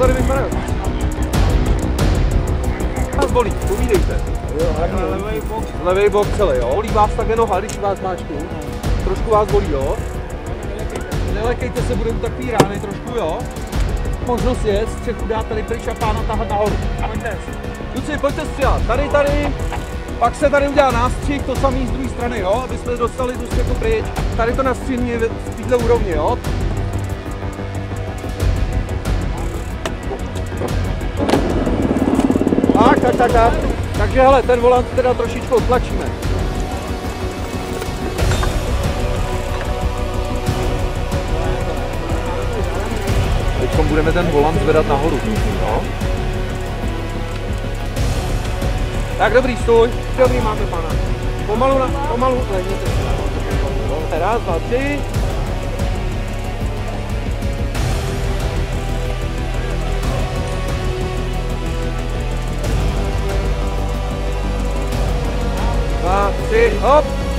tady vypadá. Vás bolí, povídejte. Jo, levej bok. Levej celý, jo. Bolí vás také noha, když vás máčku. Trošku vás bolí, jo. Nelekejte se, budeme takový rány trošku, jo. Možnost je střechu dát tady pryč a pána tahat nahoru. Pojďte. Kluci, pojďte střílat. Tady, tady. Pak se tady udělá nástřih, to samý z druhé strany, jo, aby jsme dostali tu střechu pryč. Tady to nastřihni v této úrovni, jo. Tak, tak, tak, tak. Takže hele, ten volant teda trošičku odtlačíme. Teď budeme ten volant zvedat nahoru. No. Tak dobrý, stůj. Dobrý, máme pana. Pomalu, na, pomalu, lehněte. Raz, dva, tři. से अप